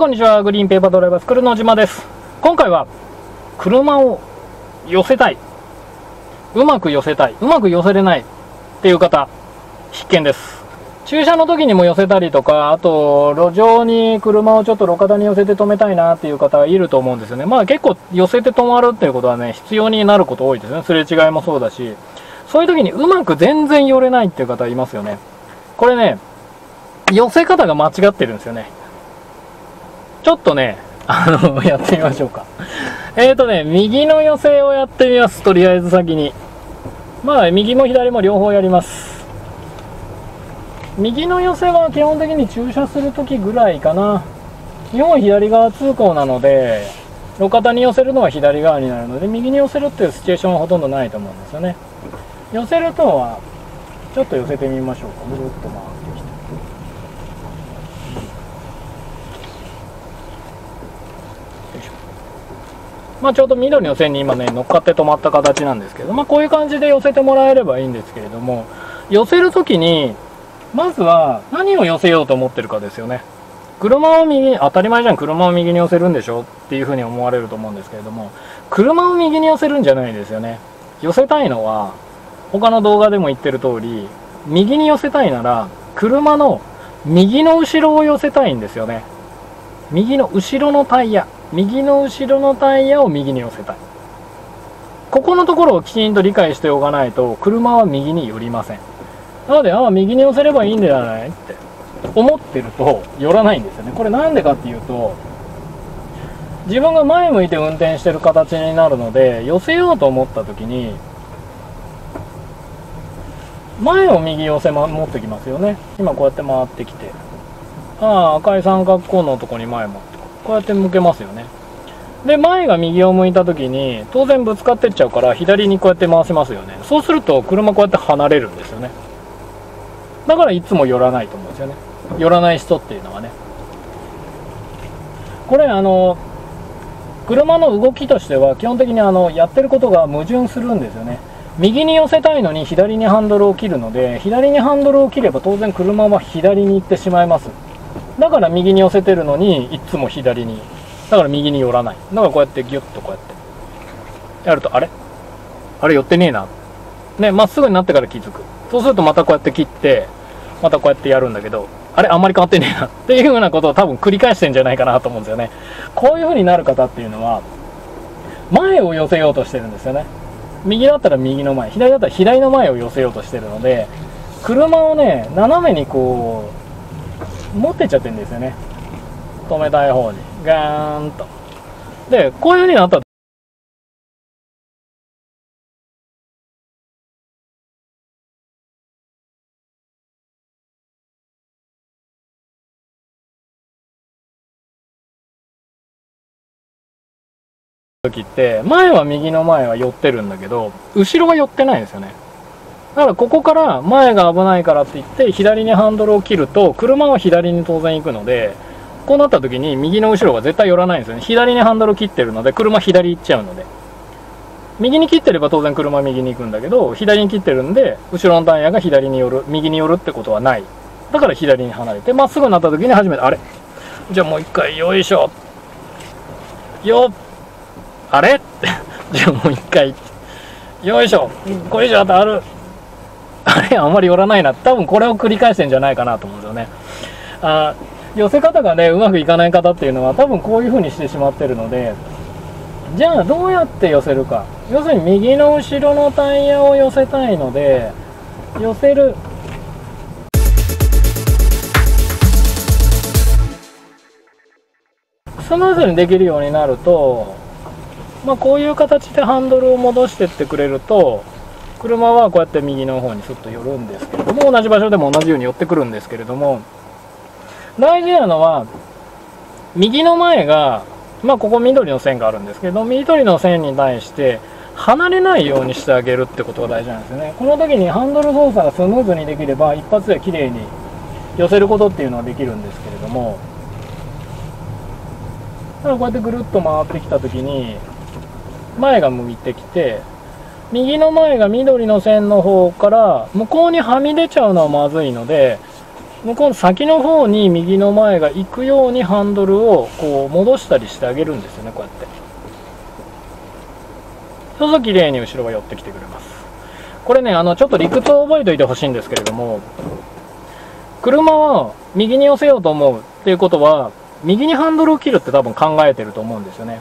こんにちは。グリーンペーパードライバースクールの島です。今回は、車を寄せたい。うまく寄せたい。うまく寄せれないっていう方、必見です。駐車の時にも寄せたりとか、あと、路上に車をちょっと路肩に寄せて止めたいなっていう方がいると思うんですよね。まあ結構寄せて止まるっていうことはね、必要になること多いですね。すれ違いもそうだし、そういう時にうまく全然寄れないっていう方いますよね。これね、寄せ方が間違ってるんですよね。ちょっとね、あの、やってみましょうか。えーとね、右の寄せをやってみます。とりあえず先に。まあ、右も左も両方やります。右の寄せは基本的に駐車するときぐらいかな。日本左側通行なので、路肩に寄せるのは左側になるので、右に寄せるっていうシチュエーションはほとんどないと思うんですよね。寄せるとは、ちょっと寄せてみましょうか。ぐるっと回ってきて。まあ、ちょうど緑の線に今ね乗っかって止まった形なんですけど、まあ、こういう感じで寄せてもらえればいいんですけれども寄せる時にまずは何を寄せようと思ってるかですよね。車を右当たり前じゃん車を右に寄せるんでしょっていうふうに思われると思うんですけれども車を右に寄せるんじゃないですよね。寄せたいのは他の動画でも言ってる通り右に寄せたいなら車の右の後ろを寄せたいんですよね。右の後ろのタイヤ。右の後ろのタイヤを右に寄せたい。ここのところをきちんと理解しておかないと車は右に寄りません。なのでああ右に寄せればいいんじゃないって思ってると寄らないんですよね。これなんでかっていうと自分が前向いて運転してる形になるので寄せようと思った時に前を右寄せ、ま、持ってきますよね。今こうやって回ってきて。ああ赤い三角コーンのとこに前持って。こうやって向けますよね。で前が右を向いた時に当然ぶつかってっちゃうから左にこうやって回しますよね。そうすると車こうやって離れるんですよね。だからいつも寄らないと思うんですよね。寄らない人っていうのはね。これあの車の動きとしては基本的にあのやってることが矛盾するんですよね。右に寄せたいのに左にハンドルを切るので左にハンドルを切れば当然車は左に行ってしまいます。だから右に寄せてるのにいつも左に。だから右に寄らない。だからこうやってギュッとこうやって。やるとあれ？あれ寄ってねえな。ねまっすぐになってから気づく。そうするとまたこうやって切ってまたこうやってやるんだけどあれあんまり変わってねえな。っていうふうなことを多分繰り返してんじゃないかなと思うんですよね。こういうふうになる方っていうのは前を寄せようとしてるんですよね。右だったら右の前左だったら左の前を寄せようとしてるので車をね斜めにこう持ってっちゃってるんですよね。止めたい方に。ガーンと。でこういう風になった時って前は右の前は寄ってるんだけど後ろが寄ってないんですよね。だからここから前が危ないからって言って左にハンドルを切ると車は左に当然行くのでこうなった時に右の後ろが絶対寄らないんですよね。左にハンドル切ってるので車左行っちゃうので。右に切ってれば当然車右に行くんだけど左に切ってるんで後ろのタイヤが左に寄る右に寄るってことはない。だから左に離れてまっすぐになった時に初めてあれ？じゃあもう一回よいしょ。よっ。あれ？じゃあもう一回。よいしょ。これ以上あとある。あれあんまり寄らないな。多分これを繰り返してんじゃないかなと思うんですよね。あ寄せ方がねうまくいかない方っていうのは多分こういう風にしてしまってるのでじゃあどうやって寄せるか。要するに右の後ろのタイヤを寄せたいので寄せる。スムーズにできるようになるとまあこういう形でハンドルを戻してってくれると車はこうやって右の方にスッと寄るんですけれども同じ場所でも同じように寄ってくるんですけれども大事なのは右の前がまあここ緑の線があるんですけど緑の線に対して離れないようにしてあげるってことが大事なんですよね。この時にハンドル操作がスムーズにできれば一発で綺麗に寄せることっていうのはできるんですけれどもただこうやってぐるっと回ってきた時に前が向いてきて右の前が緑の線の方から向こうにはみ出ちゃうのはまずいので向こうの先の方に右の前が行くようにハンドルをこう戻したりしてあげるんですよねこうやって。そうすると綺麗に後ろが寄ってきてくれます。これねあのちょっと理屈を覚えておいてほしいんですけれども車は右に寄せようと思うっていうことは右にハンドルを切るって多分考えてると思うんですよね。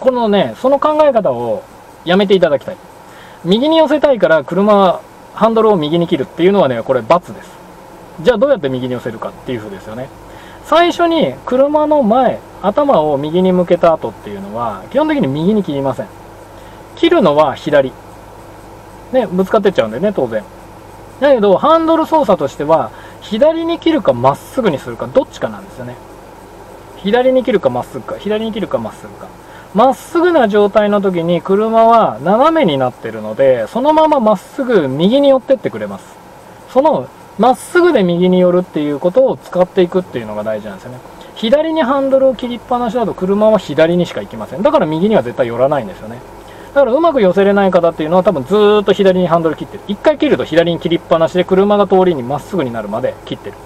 このねその考え方をやめていただきたい。右に寄せたいから車ハンドルを右に切るっていうのはねこれ×です。じゃあどうやって右に寄せるかっていう風ですよね。最初に車の前頭を右に向けた後っていうのは基本的に右に切りません。切るのは左。ねぶつかってっちゃうんでね当然。だけどハンドル操作としては左に切るかまっすぐにするかどっちかなんですよね。左に切るかまっすぐか左に切るかまっすぐか。まっすぐな状態の時に車は斜めになってるのでそのまままっすぐ右に寄ってってくれます。そのまっすぐで右に寄るっていうことを使っていくっていうのが大事なんですよね。左にハンドルを切りっぱなしだと車は左にしか行きません。だから右には絶対寄らないんですよね。だからうまく寄せれない方っていうのは多分ずーっと左にハンドル切ってる。一回切ると左に切りっぱなしで車が通りにまっすぐになるまで切ってる。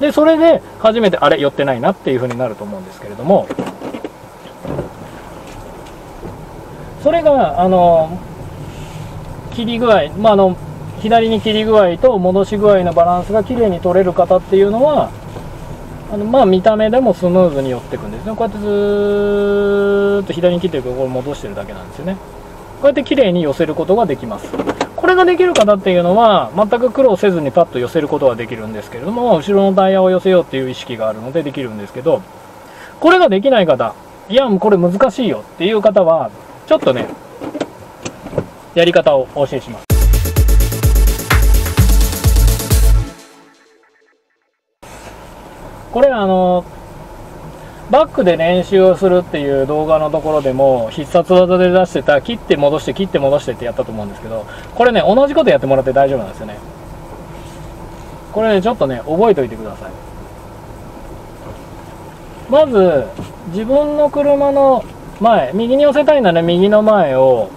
でそれで初めてあれ寄ってないなっていう風になると思うんですけれどもそれがあの切り具合、まあ、あの左に切り具合と戻し具合のバランスが綺麗に取れる方っていうのはあのまあ見た目でもスムーズに寄っていくんですね。こうやってずーっと左に切っていくところを戻してるだけなんですよね。こうやって綺麗に寄せることができます。これができる方っていうのは全く苦労せずにパッと寄せることができるんですけれども後ろのタイヤを寄せようっていう意識があるのでできるんですけどこれができない方いやもうこれ難しいよっていう方はちょっとねやり方をお教えしますこれあのバックで練習をするっていう動画のところでも必殺技で出してた切って戻して切って戻してってやったと思うんですけどこれね同じことやってもらって大丈夫なんですよね。これねちょっとね覚えておいてください。まず自分の車の前右に寄せたいなら右の前を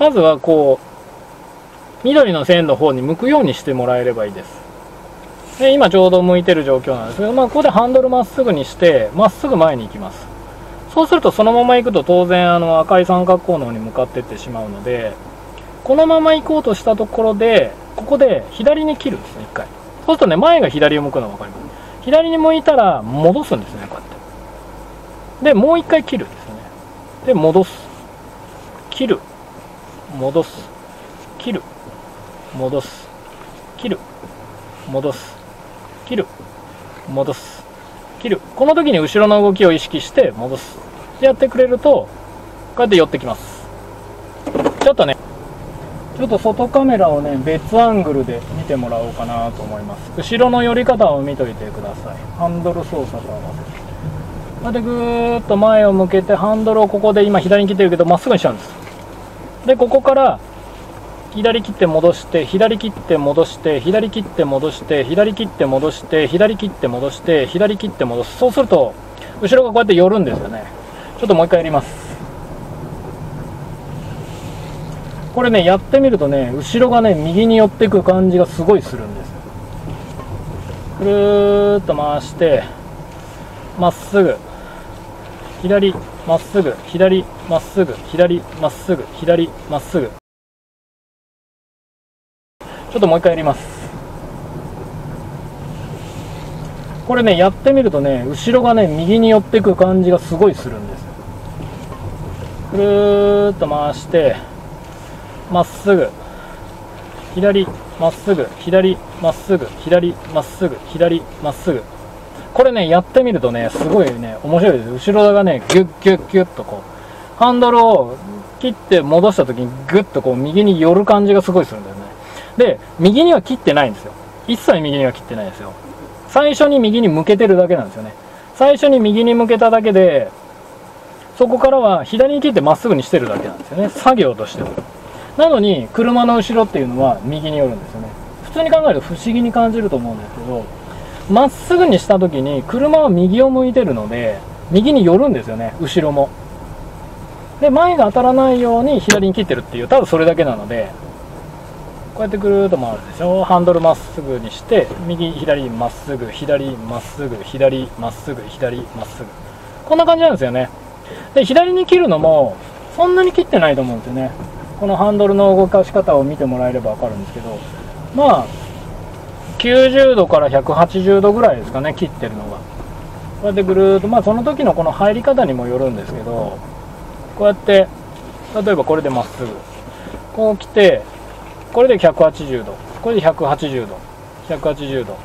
まずはこう緑の線の方に向くようにしてもらえればいいです。で今ちょうど向いてる状況なんですけど、まあ、ここでハンドルまっすぐにしてまっすぐ前に行きます。そうするとそのまま行くと当然あの赤い三角形の方に向かっていってしまうのでこのまま行こうとしたところでここで左に切るんですね1回。そうするとね前が左を向くのが分かります。左に向いたら戻すんですね。でもう1回切るんですね。で戻す。切る。戻す。切る。戻す。切る。戻す。切る。戻す。切る。この時に後ろの動きを意識して戻す。やってくれるとこうやって寄ってきます。ちょっとねちょっと外カメラをね別アングルで見てもらおうかなと思います。後ろの寄り方を見といてください。ハンドル操作と合わせて。こうやってぐーっと前を向けてハンドルをここで今左に切ってるけどまっすぐにしちゃうんです。でここから左切って戻して左切って戻して左切って戻して左切って戻して左切って戻して左切って戻す。そうすると後ろがこうやって寄るんですよね。ちょっともう一回やります。これねやってみるとね後ろがね右に寄っていく感じがすごいするんですよ。くるーっと回してまっすぐ。左まっすぐ左まっすぐ左まっすぐ左まっすぐ。ちょっともう一回やります。これねやってみるとね後ろがね右に寄っていく感じがすごいするんですくるーっと回してまっすぐ。左まっすぐ。左まっすぐ。左まっすぐ。左まっすぐ。これねやってみるとねすごいね面白いです。後ろがねギュッギュッギュッとこうハンドルを切って戻した時にグッとこう右に寄る感じがすごいするんだよね。で右には切ってないんですよ。一切右には切ってないですよ。最初に右に向けてるだけなんですよね。最初に右に向けただけでそこからは左に切ってまっすぐにしてるだけなんですよね。作業としては。なのに車の後ろっていうのは右に寄るんですよね。普通に考えると不思議に感じると思うんですけどまっすぐにした時に車は右を向いてるので右に寄るんですよね後ろも。で前が当たらないように左に切ってるっていうただそれだけなのでこうやってぐるーっと回るでしょ。ハンドルまっすぐにして右左まっすぐ左まっすぐ左まっすぐ左まっすぐ。こんな感じなんですよね。で左に切るのもそんなに切ってないと思うんですよね。このハンドルの動かし方を見てもらえれば分かるんですけど。まあ90度から180度ぐらいですかね切ってるのが。こうやってぐるーっとまあその時のこの入り方にもよるんですけどこうやって例えばこれでまっすぐ。こう来てこれで180度。これで180度。180度。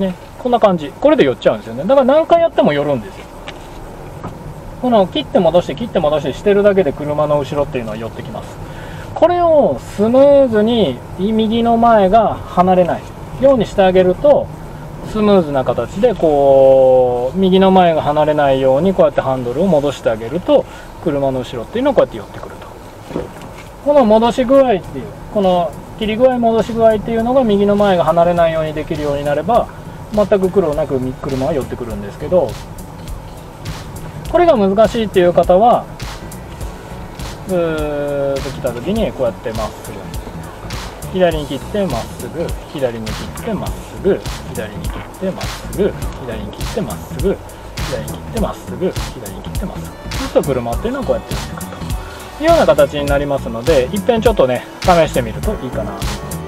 ねこんな感じ。これで寄っちゃうんですよね。だから何回やっても寄るんですよ。この切って戻して切って戻してしてるだけで車の後ろっていうのは寄ってきます。これをスムーズに右の前が離れない。ようにしてあげるとスムーズな形でこう右の前が離れないようにこうやってハンドルを戻してあげると車の後ろっていうのはこうやって寄ってくると。この戻し具合っていうこの切り具合戻し具合っていうのが右の前が離れないようにできるようになれば全く苦労なく車は寄ってくるんですけどこれが難しいっていう方はずーっと来た時にこうやってまっすぐ左に切ってまっすぐ左に切ってまっすぐ左に切ってまっすぐ左に切ってまっすぐ左に切ってまっすぐ左に切ってまっす。ぐそうすると車っていうのはこうやってやってくるというような形になりますのでいっぺんちょっとね試してみるといいかなと。思います